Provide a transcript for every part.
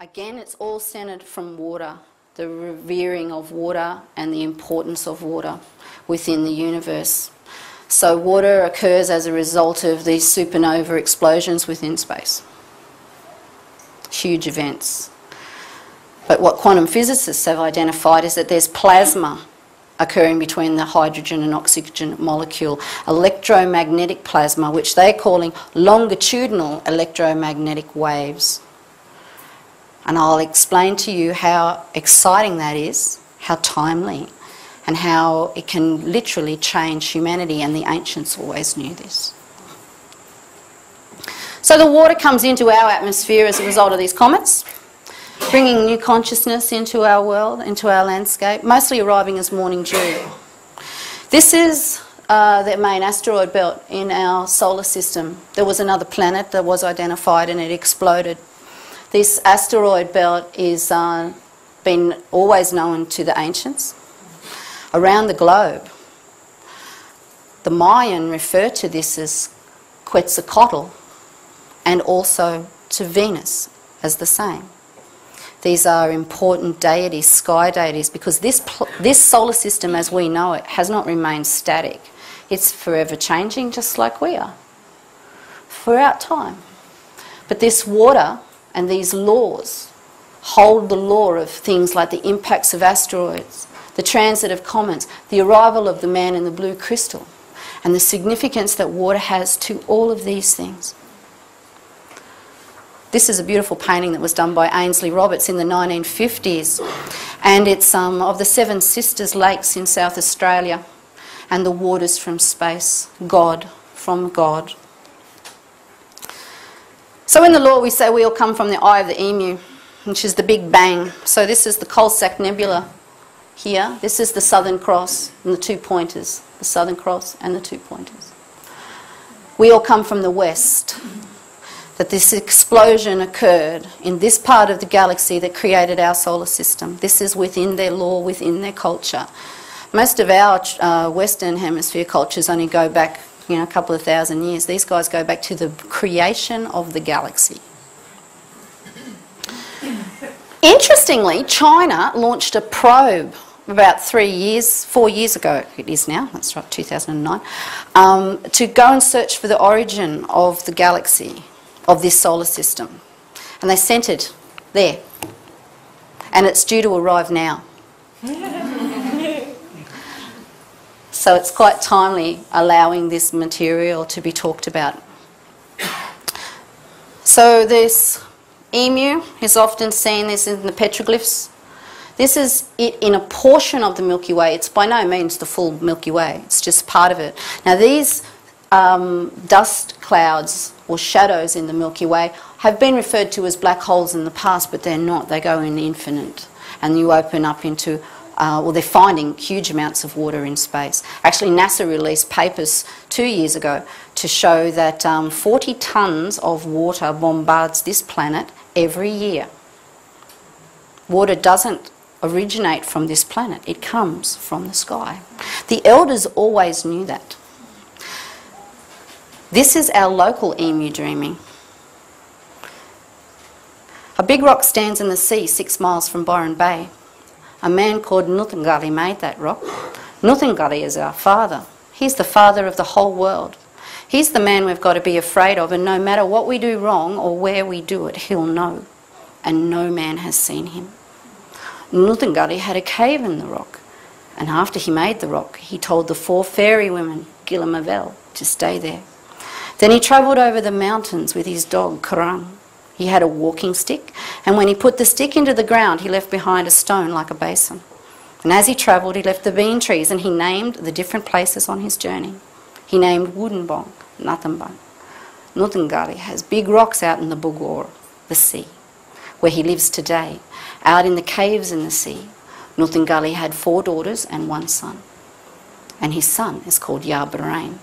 Again, it's all centred from water, the revering of water and the importance of water within the universe. So, water occurs as a result of these supernova explosions within space. Huge events. But what quantum physicists have identified is that there's plasma occurring between the hydrogen and oxygen molecule, electromagnetic plasma, which they're calling longitudinal electromagnetic waves. And I'll explain to you how exciting that is, how timely, and how it can literally change humanity, and the ancients always knew this. So the water comes into our atmosphere as a result of these comets bringing new consciousness into our world, into our landscape, mostly arriving as morning dew. This is uh, the main asteroid belt in our solar system. There was another planet that was identified and it exploded. This asteroid belt is uh, been always known to the ancients around the globe. The Mayan referred to this as Quetzalcoatl and also to Venus as the same. These are important deities, sky deities, because this, this solar system as we know it has not remained static. It's forever changing just like we are throughout time. But this water and these laws hold the law of things like the impacts of asteroids, the transit of comets, the arrival of the man in the blue crystal, and the significance that water has to all of these things. This is a beautiful painting that was done by Ainslie Roberts in the 1950s, and it's um, of the Seven Sisters Lakes in South Australia and the waters from space, God from God. So in the law, we say we all come from the eye of the emu, which is the Big Bang. So this is the Coalsack Nebula here. This is the Southern Cross and the two pointers, the Southern Cross and the two pointers. We all come from the west that this explosion occurred in this part of the galaxy that created our solar system. This is within their law, within their culture. Most of our uh, Western Hemisphere cultures only go back, you know, a couple of thousand years. These guys go back to the creation of the galaxy. Interestingly, China launched a probe about three years, four years ago, it is now, that's right, 2009, um, to go and search for the origin of the galaxy of this solar system. And they sent it there. And it's due to arrive now. So it's quite timely allowing this material to be talked about. So this emu is often seen, this in the petroglyphs. This is it in a portion of the Milky Way. It's by no means the full Milky Way. It's just part of it. Now these um, dust clouds or shadows in the Milky Way have been referred to as black holes in the past, but they're not. They go in the infinite. And you open up into, uh, well, they're finding huge amounts of water in space. Actually, NASA released papers two years ago to show that um, 40 tonnes of water bombards this planet every year. Water doesn't originate from this planet, it comes from the sky. The elders always knew that. This is our local emu dreaming. A big rock stands in the sea six miles from Byron Bay. A man called Ngutjagari made that rock. Ngutjagari is our father. He's the father of the whole world. He's the man we've got to be afraid of, and no matter what we do wrong or where we do it, he'll know. And no man has seen him. Ngutjagari had a cave in the rock, and after he made the rock, he told the four fairy women, Gillimavel, to stay there. Then he travelled over the mountains with his dog, Karang. He had a walking stick, and when he put the stick into the ground, he left behind a stone like a basin. And as he travelled, he left the bean trees, and he named the different places on his journey. He named Woodenbong, Nathambang. Ngutjagari has big rocks out in the Bugor, the sea, where he lives today. Out in the caves in the sea, Ngutjagari had four daughters and one son. And his son is called Yabarain.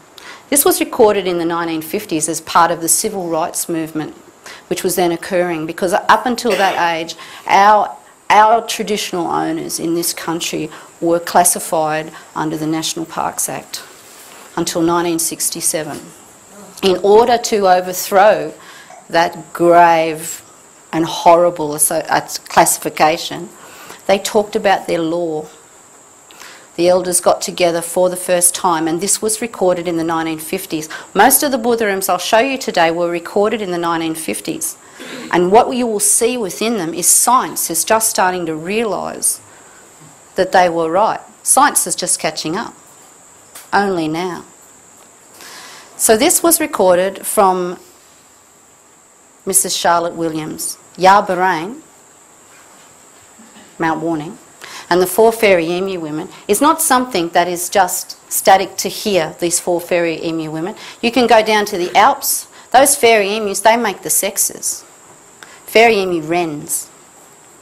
This was recorded in the 1950s as part of the civil rights movement, which was then occurring because up until that age, our, our traditional owners in this country were classified under the National Parks Act until 1967. In order to overthrow that grave and horrible uh, classification, they talked about their law. The elders got together for the first time, and this was recorded in the 1950s. Most of the Bootherams I'll show you today were recorded in the 1950s. And what you will see within them is science is just starting to realise that they were right. Science is just catching up, only now. So this was recorded from Mrs. Charlotte Williams, Yabarain, Mount Warning, and the four fairy emu women is not something that is just static to hear these four fairy emu women. You can go down to the Alps. Those fairy emus, they make the sexes. Fairy emu wrens,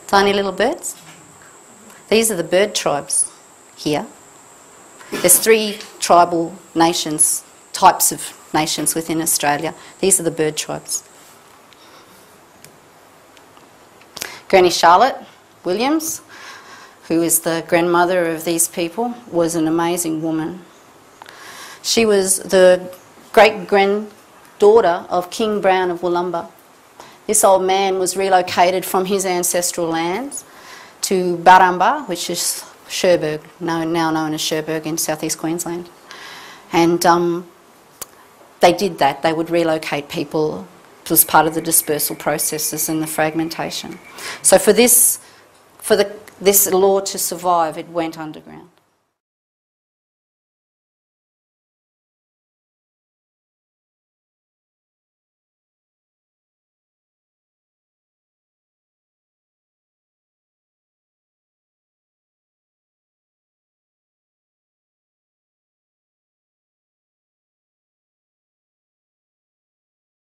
tiny little birds. These are the bird tribes here. There's three tribal nations, types of nations within Australia. These are the bird tribes. Granny Charlotte Williams, who is the grandmother of these people, was an amazing woman. She was the great granddaughter of King Brown of Woolumba. This old man was relocated from his ancestral lands to Barambah, which is Cherbourg, now known as Cherbourg in southeast Queensland. And um, they did that. They would relocate people. Was part of the dispersal processes and the fragmentation. So for this, for the, this law to survive, it went underground.